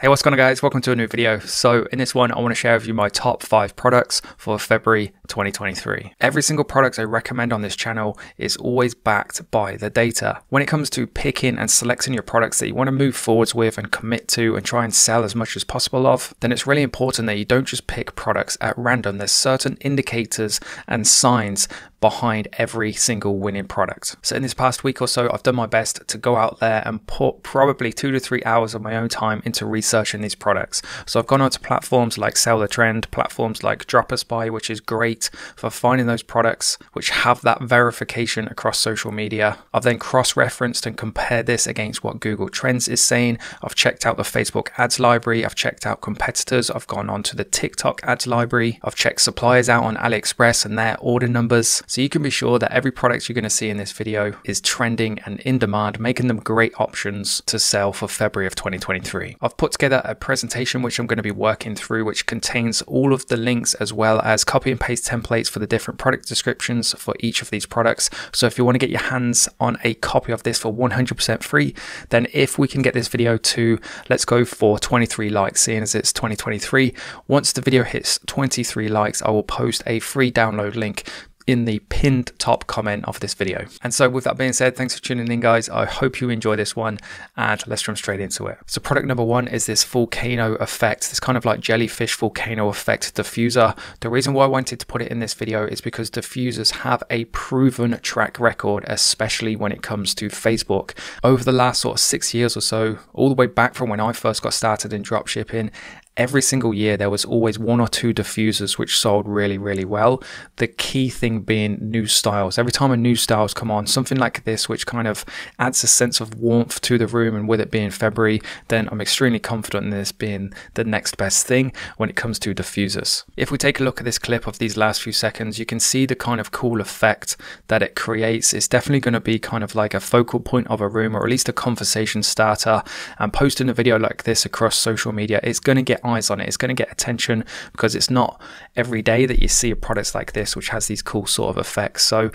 Hey, what's going on guys? Welcome to a new video. So in this one, I want to share with you my top five products for February 2023. Every single product I recommend on this channel is always backed by the data. When it comes to picking and selecting your products that you want to move forwards with and commit to and try and sell as much as possible of, then it's really important that you don't just pick products at random. There's certain indicators and signs behind every single winning product. So in this past week or so, I've done my best to go out there and put probably two to three hours of my own time into researching these products. So I've gone onto platforms like Sell the Trend, platforms like Dropispy, which is great for finding those products which have that verification across social media. I've then cross-referenced and compared this against what Google Trends is saying. I've checked out the Facebook ads library. I've checked out competitors. I've gone onto the TikTok ads library. I've checked suppliers out on AliExpress and their order numbers. So you can be sure that every product you're going to see in this video is trending and in demand, making them great options to sell for February of 2023. I've put together a presentation which I'm going to be working through, which contains all of the links as well as copy and paste templates for the different product descriptions for each of these products. So if you want to get your hands on a copy of this for 100% free, then if we can get this video to, let's go for 23 likes, seeing as it's 2023. Once the video hits 23 likes, I will post a free download link in the pinned top comment of this video. And so with that being said, thanks for tuning in guys. I hope you enjoy this one and let's jump straight into it. So product number one is this volcano effect, this kind of like jellyfish volcano effect diffuser. The reason why I wanted to put it in this video is because diffusers have a proven track record, especially when it comes to Facebook. Over the last sort of six years or so, all the way back from when I first got started in dropshipping, every single year there was always one or two diffusers which sold really really well. The key thing being new styles. Every time a new styles come on something like this which kind of adds a sense of warmth to the room and with it being february then i'm extremely confident in this being the next best thing when it comes to diffusers. If we take a look at this clip of these last few seconds you can see the kind of cool effect that it creates. It's definitely going to be kind of like a focal point of a room or at least a conversation starter. And posting a video like this across social media it's going to get eyes on it. It's going to get attention because it's not every day that you see a product like this which has these cool sort of effects. So,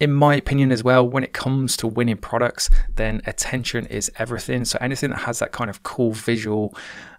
in my opinion, as well, when it comes to winning products, then attention is everything. So, anything that has that kind of cool visual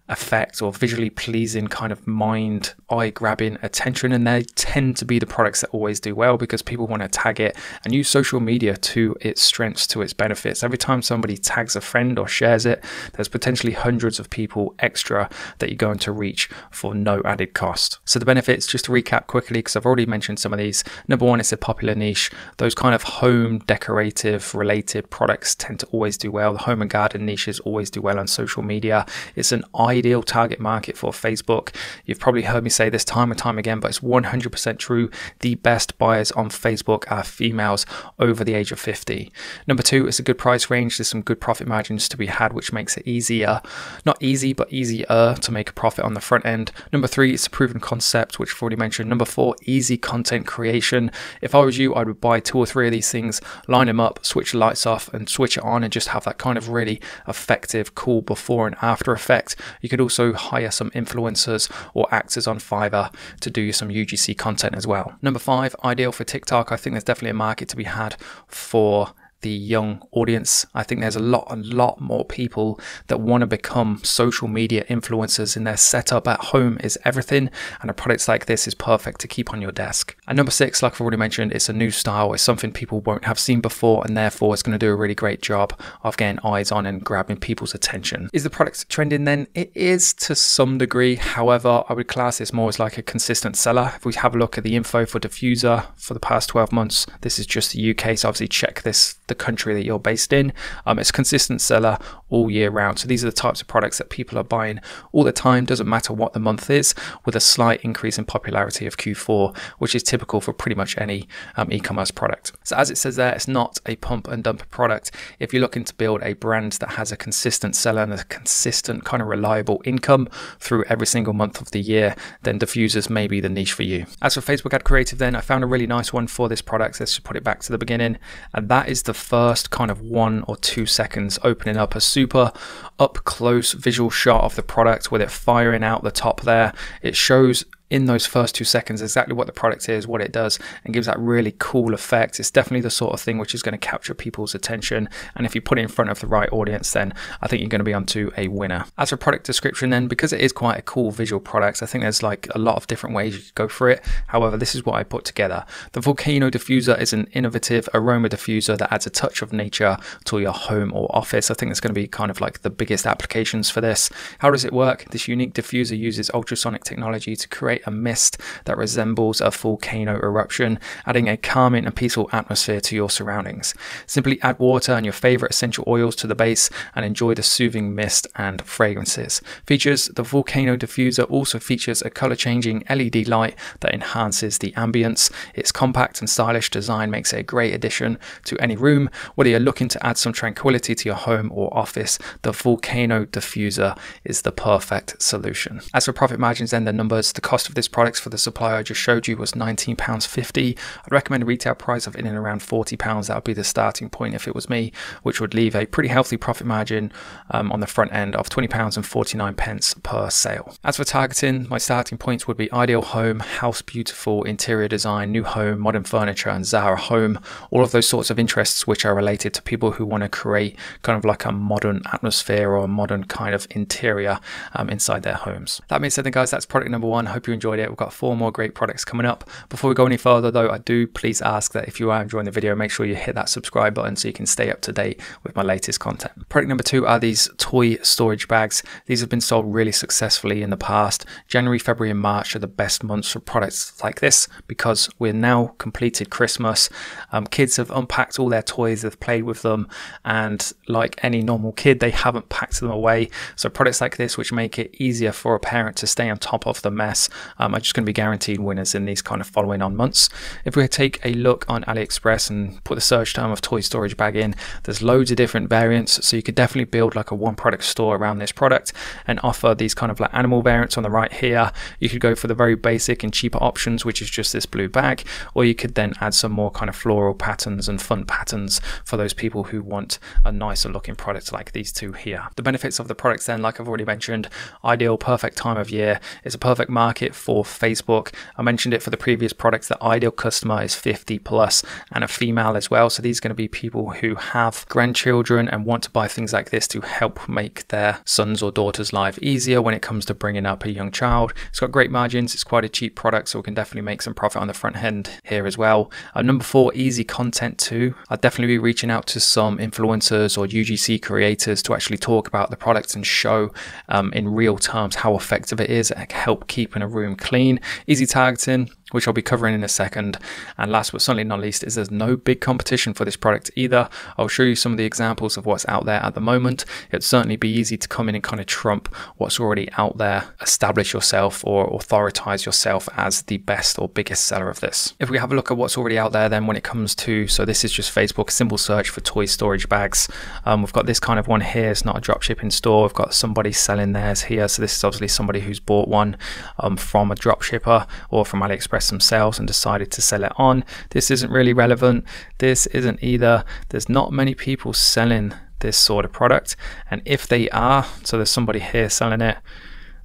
effect or visually pleasing kind of mind eye grabbing attention and they tend to be the products that always do well because people want to tag it and use social media to its strengths to its benefits. Every time somebody tags a friend or shares it there's potentially hundreds of people extra that you're going to reach for no added cost. So the benefits just to recap quickly because I've already mentioned some of these. Number one it's a popular niche. Those kind of home decorative related products tend to always do well. The home and garden niches always do well on social media. It's an eye ideal target market for Facebook. You've probably heard me say this time and time again, but it's 100% true. The best buyers on Facebook are females over the age of 50. Number two, it's a good price range. There's some good profit margins to be had, which makes it easier, not easy, but easier to make a profit on the front end. Number three, it's a proven concept, which I've already mentioned. Number four, easy content creation. If I was you, I would buy two or three of these things, line them up, switch the lights off, and switch it on, and just have that kind of really effective, cool before and after effect. You you could also hire some influencers or actors on Fiverr to do some UGC content as well. Number five, ideal for TikTok. I think there's definitely a market to be had for the young audience. I think there's a lot, a lot more people that want to become social media influencers in their setup at home is everything. And a product like this is perfect to keep on your desk. And number six, like I've already mentioned, it's a new style. It's something people won't have seen before. And therefore it's going to do a really great job of getting eyes on and grabbing people's attention. Is the product trending then? It is to some degree. However, I would class this more as like a consistent seller. If we have a look at the info for diffuser for the past 12 months, this is just the UK. So obviously check this the country that you're based in. Um, it's consistent seller all year round. So these are the types of products that people are buying all the time, doesn't matter what the month is, with a slight increase in popularity of Q4, which is typical for pretty much any um, e commerce product. So as it says there, it's not a pump and dump product. If you're looking to build a brand that has a consistent seller and a consistent kind of reliable income through every single month of the year, then diffusers may be the niche for you. As for Facebook Ad Creative, then I found a really nice one for this product. Let's just put it back to the beginning, and that is the first kind of one or two seconds opening up a super up close visual shot of the product with it firing out the top there. It shows in those first two seconds exactly what the product is, what it does, and gives that really cool effect. It's definitely the sort of thing which is going to capture people's attention. And if you put it in front of the right audience, then I think you're going to be onto a winner. As for product description, then because it is quite a cool visual product, I think there's like a lot of different ways you could go for it. However, this is what I put together. The Volcano Diffuser is an innovative aroma diffuser that adds a touch of nature to your home or office. I think it's going to be kind of like the biggest applications for this. How does it work? This unique diffuser uses ultrasonic technology to create a mist that resembles a volcano eruption, adding a calming and peaceful atmosphere to your surroundings. Simply add water and your favorite essential oils to the base and enjoy the soothing mist and fragrances. Features the Volcano Diffuser also features a color changing LED light that enhances the ambience. Its compact and stylish design makes it a great addition to any room. Whether you're looking to add some tranquility to your home or office, the Volcano Diffuser is the perfect solution. As for profit margins and the numbers, the cost of this product for the supplier I just showed you was £19.50. I'd recommend a retail price of in and around £40. That would be the starting point if it was me, which would leave a pretty healthy profit margin um, on the front end of £20.49 per sale. As for targeting, my starting points would be Ideal Home, House Beautiful, Interior Design, New Home, Modern Furniture, and Zara Home. All of those sorts of interests which are related to people who want to create kind of like a modern atmosphere or a modern kind of interior um, inside their homes. That being said, then guys, that's product number one. Hope you enjoyed it. We've got four more great products coming up. Before we go any further, though, I do please ask that if you are enjoying the video, make sure you hit that subscribe button so you can stay up to date with my latest content. Product number two are these toy storage bags. These have been sold really successfully in the past. January, February, and March are the best months for products like this because we're now completed Christmas. Um, kids have unpacked all their toys, they've played with them, and like any normal kid, they haven't packed them away. So products like this, which make it easier for a parent to stay on top of the mess, um, are just going to be guaranteed winners in these kind of following on months. If we take a look on AliExpress and put the search term of toy storage bag in, there's loads of different variants. So you could definitely build like a one product store around this product and offer these kind of like animal variants on the right here. You could go for the very basic and cheaper options, which is just this blue bag, or you could then add some more kind of floral patterns and fun patterns for those people who want a nicer looking product like these two here. The benefits of the products then, like I've already mentioned, ideal, perfect time of year. It's a perfect market for Facebook. I mentioned it for the previous products. The ideal customer is 50 plus and a female as well. So these are going to be people who have grandchildren and want to buy things like this to help make their sons or daughters' life easier when it comes to bringing up a young child. It's got great margins. It's quite a cheap product, so we can definitely make some profit on the front end here as well. Uh, number four, easy content too. I'll definitely be reaching out to some influencers or UGC creators to actually talk about the products and show um, in real terms how effective it is help keeping a room clean. Easy targeting, which I'll be covering in a second. And last but certainly not least is there's no big competition for this product either. I'll show you some of the examples of what's out there at the moment. It'd certainly be easy to come in and kind of trump what's already out there, establish yourself or authoritize yourself as the best or biggest seller of this. If we have a look at what's already out there then when it comes to, so this is just Facebook, simple search for toy storage bags. Um, we've got this kind of one here. It's not a drop shipping store. We've got somebody selling theirs here. So this is obviously somebody who's bought one um, from a drop shipper or from AliExpress themselves and decided to sell it on. This isn't really relevant. This isn't either. There's not many people selling this sort of product. And if they are, so there's somebody here selling it,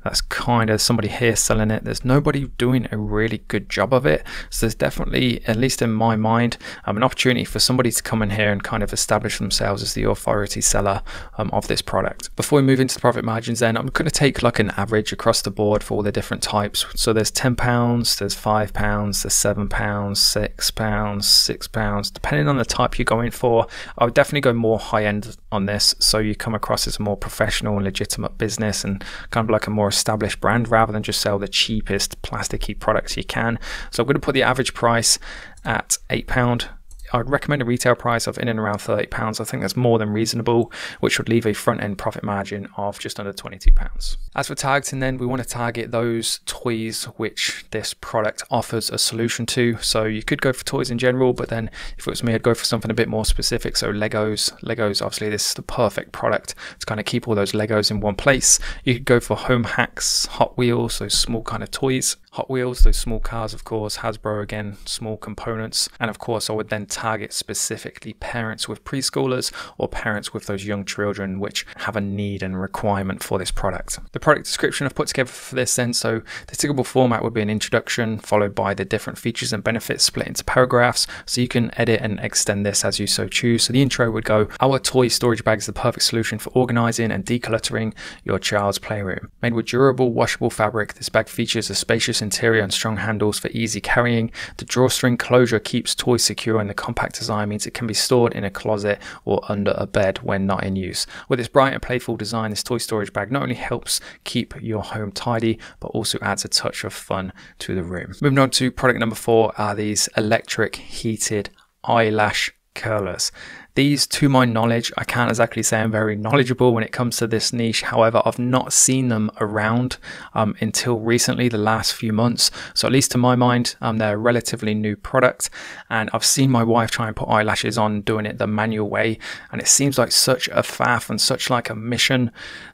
that's kind of somebody here selling it. There's nobody doing a really good job of it. So there's definitely, at least in my mind, um, an opportunity for somebody to come in here and kind of establish themselves as the authority seller um, of this product. Before we move into the profit margins, then I'm going to take like an average across the board for all the different types. So there's ten pounds, there's five pounds, there's seven pounds, six pounds, six pounds, depending on the type you're going for. I would definitely go more high end on this, so you come across as a more professional and legitimate business and kind of like a more established brand rather than just sell the cheapest plasticky products you can. So I'm going to put the average price at £8 I'd recommend a retail price of in and around £30. I think that's more than reasonable, which would leave a front end profit margin of just under £22. As for targeting, then we want to target those toys which this product offers a solution to. So you could go for toys in general, but then if it was me, I'd go for something a bit more specific. So Legos, Legos, obviously, this is the perfect product to kind of keep all those Legos in one place. You could go for home hacks, Hot Wheels, those small kind of toys. Hot Wheels, those small cars, of course, Hasbro, again, small components. And of course, I would then target specifically parents with preschoolers or parents with those young children which have a need and requirement for this product. The product description I've put together for this then, so the tickable format would be an introduction followed by the different features and benefits split into paragraphs. So you can edit and extend this as you so choose. So the intro would go, our toy storage bag is the perfect solution for organizing and decluttering your child's playroom. Made with durable, washable fabric, this bag features a spacious interior and strong handles for easy carrying. The drawstring closure keeps toys secure and the compact design means it can be stored in a closet or under a bed when not in use. With its bright and playful design, this toy storage bag not only helps keep your home tidy, but also adds a touch of fun to the room. Moving on to product number four are these electric heated eyelash curlers. These, to my knowledge, I can't exactly say I'm very knowledgeable when it comes to this niche. However, I've not seen them around um, until recently, the last few months. So, at least to my mind, um, they're a relatively new product. And I've seen my wife try and put eyelashes on doing it the manual way. And it seems like such a faff and such like a mission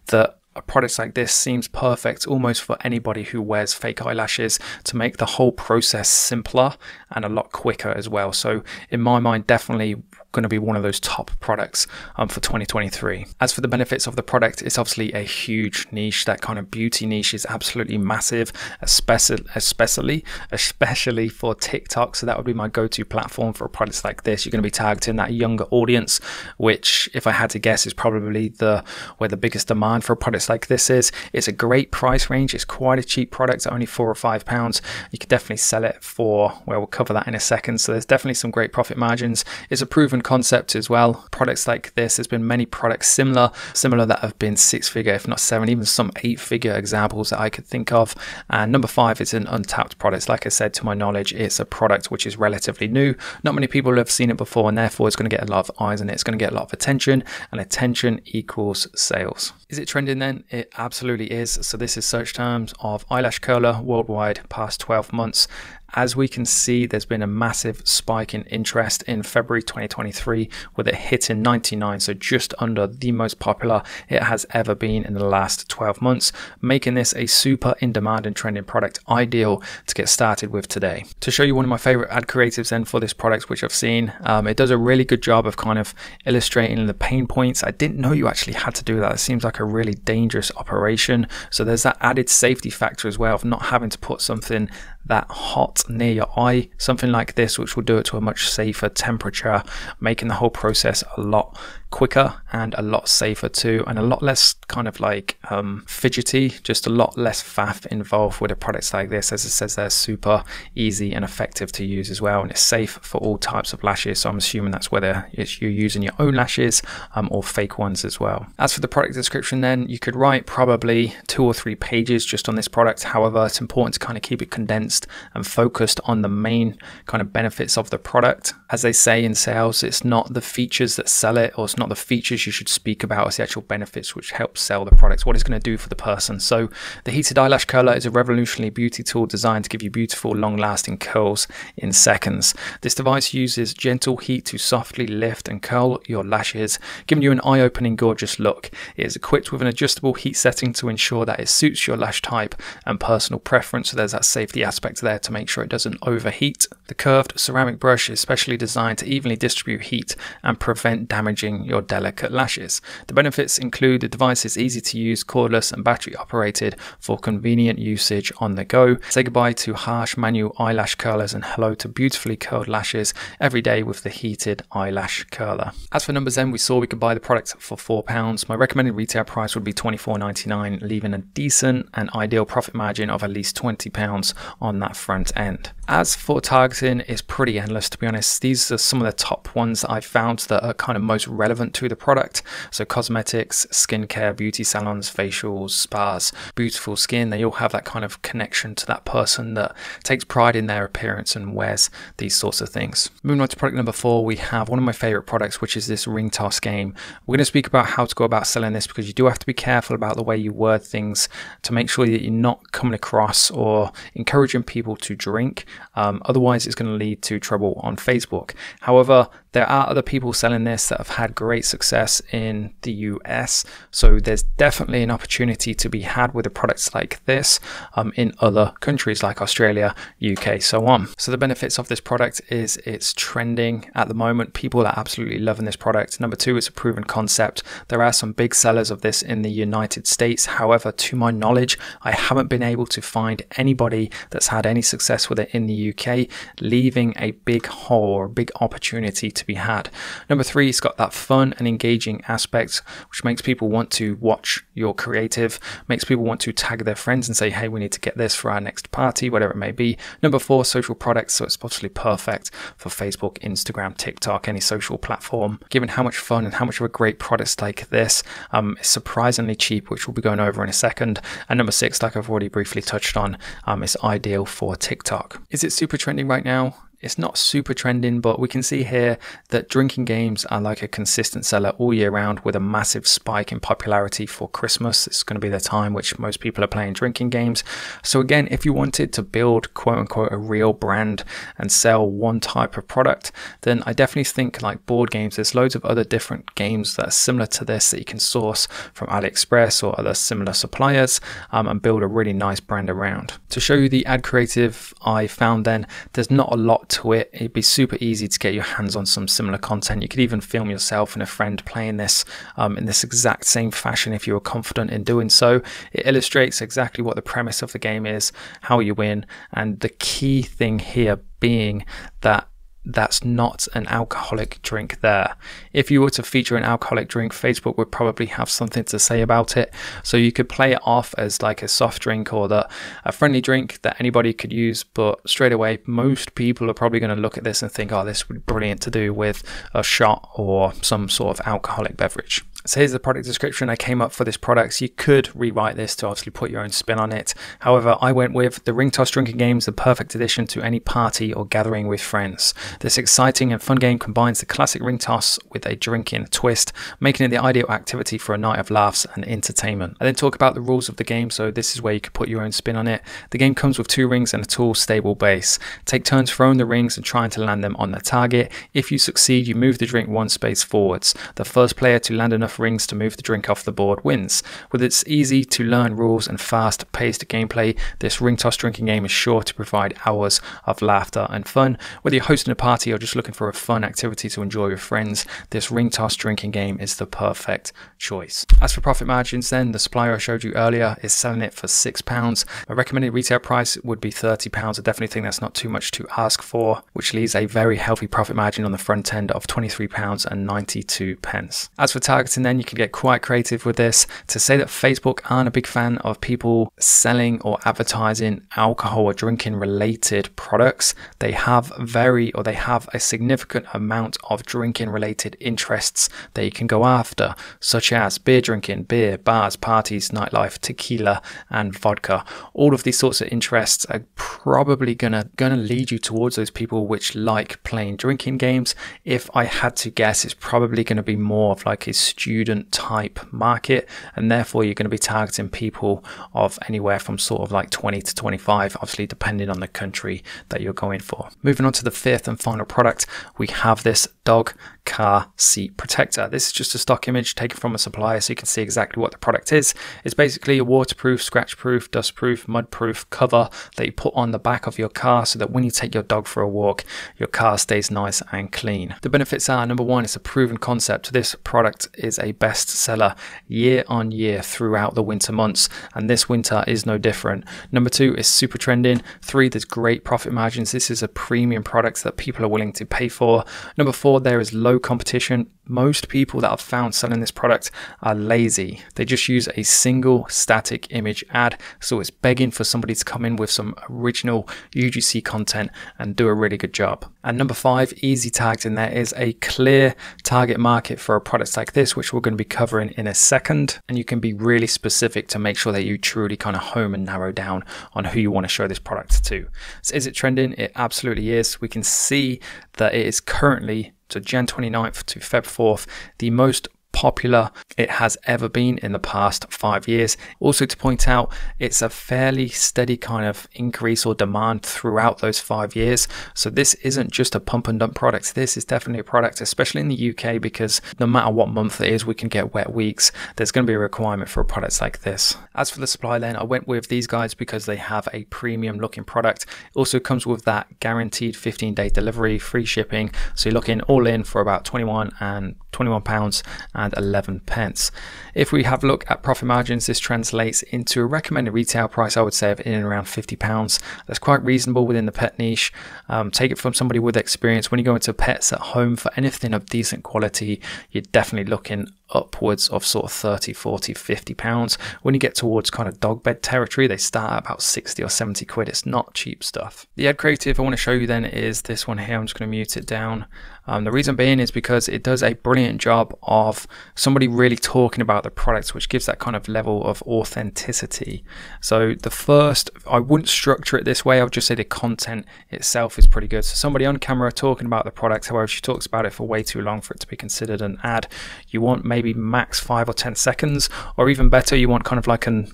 that a product like this seems perfect almost for anybody who wears fake eyelashes to make the whole process simpler and a lot quicker as well. So, in my mind, definitely going to be one of those top products um, for 2023. As for the benefits of the product, it's obviously a huge niche. That kind of beauty niche is absolutely massive, especially especially especially for TikTok. So that would be my go-to platform for products like this. You're going to be targeting that younger audience, which, if I had to guess, is probably the where the biggest demand for products like this is. It's a great price range. It's quite a cheap product, only four or five pounds. You could definitely sell it for. Well, we'll cover that in a second. So there's definitely some great profit margins. It's a proven concept as well. Products like this, there's been many products similar, similar that have been six figure, if not seven, even some eight figure examples that I could think of. And number five is an untapped product. Like I said, to my knowledge, it's a product which is relatively new. Not many people have seen it before, and therefore it's going to get a lot of eyes and it. It's going to get a lot of attention, and attention equals sales. Is it trending then? It absolutely is. So this is search terms of eyelash curler worldwide past 12 months. As we can see, there's been a massive spike in interest in February 2023 with it hitting 99, so just under the most popular it has ever been in the last 12 months, making this a super in demand and trending product ideal to get started with today. To show you one of my favorite ad creatives then for this product, which I've seen, um, it does a really good job of kind of illustrating the pain points. I didn't know you actually had to do that. It seems like a really dangerous operation. So there's that added safety factor as well of not having to put something that hot near your eye, something like this, which will do it to a much safer temperature, making the whole process a lot quicker and a lot safer too, and a lot less kind of like um, fidgety, just a lot less faff involved with a product like this. As it says, they're super easy and effective to use as well, and it's safe for all types of lashes. So I'm assuming that's whether it's you're using your own lashes um, or fake ones as well. As for the product description, then you could write probably two or three pages just on this product. However, it's important to kind of keep it condensed and focused on the main kind of benefits of the product. As they say in sales, it's not the features that sell it, or it's not the features you should speak about, it's the actual benefits which help sell the products, what it's going to do for the person. So, the heated eyelash curler is a revolutionary beauty tool designed to give you beautiful, long lasting curls in seconds. This device uses gentle heat to softly lift and curl your lashes, giving you an eye opening, gorgeous look. It is equipped with an adjustable heat setting to ensure that it suits your lash type and personal preference. So, there's that safety aspect there to make sure it doesn't overheat. The curved ceramic brush is specially designed to evenly distribute heat and prevent damaging your delicate lashes. The benefits include the device is easy to use, cordless, and battery operated for convenient usage on the go. Say goodbye to harsh manual eyelash curlers and hello to beautifully curled lashes every day with the heated eyelash curler. As for numbers, then we saw we could buy the product for £4. My recommended retail price would be $24.99, leaving a decent and ideal profit margin of at least £20 on that front end. As for targeting, it's pretty endless to be honest. These are some of the top ones that I've found that are kind of most relevant to the product. So cosmetics, skincare, beauty salons, facials, spas, beautiful skin, they all have that kind of connection to that person that takes pride in their appearance and wears these sorts of things. Moving on to product number four, we have one of my favorite products, which is this ring toss game. We're going to speak about how to go about selling this because you do have to be careful about the way you word things to make sure that you're not coming across or encouraging people to drink um, otherwise, it's going to lead to trouble on Facebook. However, There are other people selling this that have had great success in the US, so there's definitely an opportunity to be had with a product like this um, in other countries like Australia, UK, so on. So the benefits of this product is it's trending at the moment. People are absolutely loving this product. Number two, it's a proven concept. There are some big sellers of this in the United States. However, to my knowledge, I haven't been able to find anybody that's had any success with it in the UK, leaving a big hole or a big opportunity to be had. Number three, it's got that fun and engaging aspect, which makes people want to watch your creative, makes people want to tag their friends and say, hey, we need to get this for our next party, whatever it may be. Number four, social products. So it's possibly perfect for Facebook, Instagram, TikTok, any social platform. Given how much fun and how much of a great product like this, um, it's surprisingly cheap, which we'll be going over in a second. And number six, like I've already briefly touched on, um, it's ideal for TikTok. Is it super trending right now? It's not super trending, but we can see here that drinking games are like a consistent seller all year round with a massive spike in popularity for Christmas. It's going to be the time which most people are playing drinking games. So again, if you wanted to build quote unquote a real brand and sell one type of product, then I definitely think like board games, there's loads of other different games that are similar to this that you can source from AliExpress or other similar suppliers um, and build a really nice brand around. To show you the ad creative I found then, there's not a lot to it, it'd be super easy to get your hands on some similar content. You could even film yourself and a friend playing this um, in this exact same fashion if you were confident in doing so. It illustrates exactly what the premise of the game is, how you win, and the key thing here being that that's not an alcoholic drink there. If you were to feature an alcoholic drink, Facebook would probably have something to say about it. So you could play it off as like a soft drink or the, a friendly drink that anybody could use. But straight away, most people are probably going to look at this and think, oh, this would be brilliant to do with a shot or some sort of alcoholic beverage. So here's the product description I came up for this product. So You could rewrite this to obviously put your own spin on it. However, I went with the Ring Toss drinking game is the perfect addition to any party or gathering with friends. This exciting and fun game combines the classic ring toss with a drinking twist, making it the ideal activity for a night of laughs and entertainment. I then talk about the rules of the game, so this is where you can put your own spin on it. The game comes with two rings and a tall, stable base. Take turns throwing the rings and trying to land them on the target. If you succeed, you move the drink one space forwards. The first player to land enough rings to move the drink off the board wins. With its easy to learn rules and fast paced gameplay, this ring toss drinking game is sure to provide hours of laughter and fun. Whether you're hosting a party or just looking for a fun activity to enjoy with friends, this ring toss drinking game is the perfect choice. As for profit margins, then the supplier I showed you earlier is selling it for £6. My recommended retail price would be £30. I definitely think that's not too much to ask for, which leaves a very healthy profit margin on the front end of £23.92. As for targeting, then you can get quite creative with this. To say that Facebook aren't a big fan of people selling or advertising alcohol or drinking related products, they have very or they have a significant amount of drinking related interests that you can go after, such as beer drinking, beer, bars, parties, nightlife, tequila, and vodka. All of these sorts of interests are probably gonna gonna lead you towards those people which like playing drinking games. If I had to guess, it's probably gonna be more of like a student type market, and therefore you're gonna be targeting people of anywhere from sort of like 20 to 25, obviously depending on the country that you're going for. Moving on to the fifth and final product, we have this dog car seat protector. This is just a stock image taken from a supplier so you can see exactly what the product is. It's basically a waterproof, scratch proof, dust proof, mud proof cover that you put on the back of your car so that when you take your dog for a walk, your car stays nice and clean. The benefits are number one, it's a proven concept. This product is a bestseller year on year throughout the winter months, and this winter is no different. Number two, it's super trending. Three, there's great profit margins. This is a premium product that people are willing to pay for. Number four, there is low competition. Most people that I've found selling this product are lazy. They just use a single static image ad. So it's begging for somebody to come in with some original UGC content and do a really good job. And number five, easy tagged in there is a clear target market for a product like this, which we're going to be covering in a second. And you can be really specific to make sure that you truly kind of home and narrow down on who you want to show this product to. So is it trending? It absolutely is. We can see that it is currently to Jan 29th to Feb 4th, the most popular it has ever been in the past five years. Also, to point out, it's a fairly steady kind of increase or demand throughout those five years. So, this isn't just a pump and dump product. This is definitely a product, especially in the UK, because no matter what month it is, we can get wet weeks. There's going to be a requirement for products like this. As for the supply lane, I went with these guys because they have a premium looking product. It also comes with that guaranteed 15 day delivery, free shipping. So, you're looking all in for about 21 and 21 pounds and 11 pence. If we have a look at profit margins, this translates into a recommended retail price, I would say, of in and around 50 pounds. That's quite reasonable within the pet niche. Um, take it from somebody with experience. When you go into pets at home for anything of decent quality, you're definitely looking upwards of sort of 30, 40, 50 pounds. When you get towards kind of dog bed territory, they start at about 60 or 70 quid. It's not cheap stuff. The ad creative I want to show you then is this one here. I'm just going to mute it down. Um, the reason being is because it does a brilliant job of somebody really talking about the products, which gives that kind of level of authenticity. So the first, I wouldn't structure it this way. I would just say the content itself is pretty good. So somebody on camera talking about the product, however, she talks about it for way too long for it to be considered an ad. You want maybe maybe max five or 10 seconds, or even better, you want kind of like an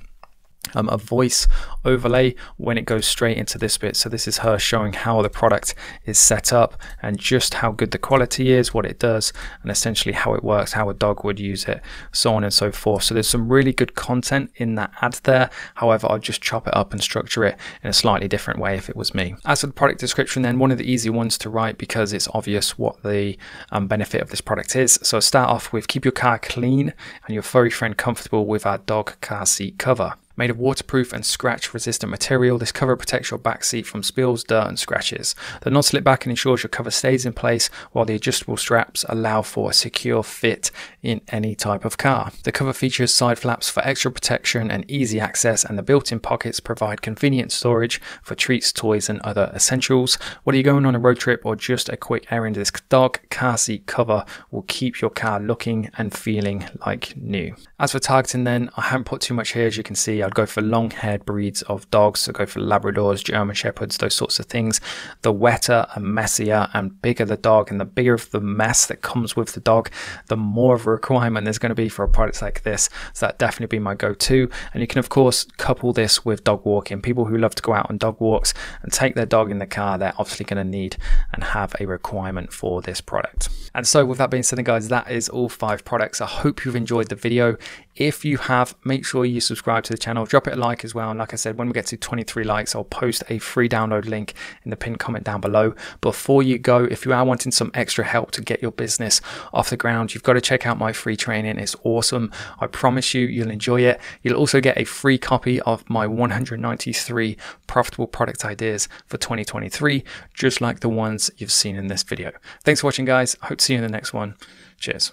um, a voice overlay when it goes straight into this bit. So this is her showing how the product is set up and just how good the quality is, what it does, and essentially how it works, how a dog would use it, so on and so forth. So there's some really good content in that ad there. However, I'll just chop it up and structure it in a slightly different way if it was me. As for the product description, then one of the easy ones to write because it's obvious what the um, benefit of this product is. So start off with keep your car clean and your furry friend comfortable with our dog car seat cover. Made of waterproof and scratch resistant material, this cover protects your back seat from spills, dirt, and scratches. The non slip back ensures your cover stays in place, while the adjustable straps allow for a secure fit in any type of car. The cover features side flaps for extra protection and easy access, and the built in pockets provide convenient storage for treats, toys, and other essentials. Whether you're going on a road trip or just a quick errand, this dark car seat cover will keep your car looking and feeling like new. As for targeting, then, I haven't put too much here as you can see. I'd go for long haired breeds of dogs. So go for Labradors, German Shepherds, those sorts of things. The wetter and messier and bigger the dog, and the bigger the mess that comes with the dog, the more of a requirement there's going to be for a product like this. So that definitely be my go to. And you can, of course, couple this with dog walking. People who love to go out on dog walks and take their dog in the car, they're obviously going to need and have a requirement for this product. And so, with that being said, guys, that is all five products. I hope you've enjoyed the video. If you have, make sure you subscribe to the channel, drop it a like as well. And like I said, when we get to 23 likes, I'll post a free download link in the pinned comment down below. Before you go, if you are wanting some extra help to get your business off the ground, you've got to check out my free training. It's awesome. I promise you, you'll enjoy it. You'll also get a free copy of my 193 profitable product ideas for 2023, just like the ones you've seen in this video. Thanks for watching, guys. I hope to see you in the next one. Cheers.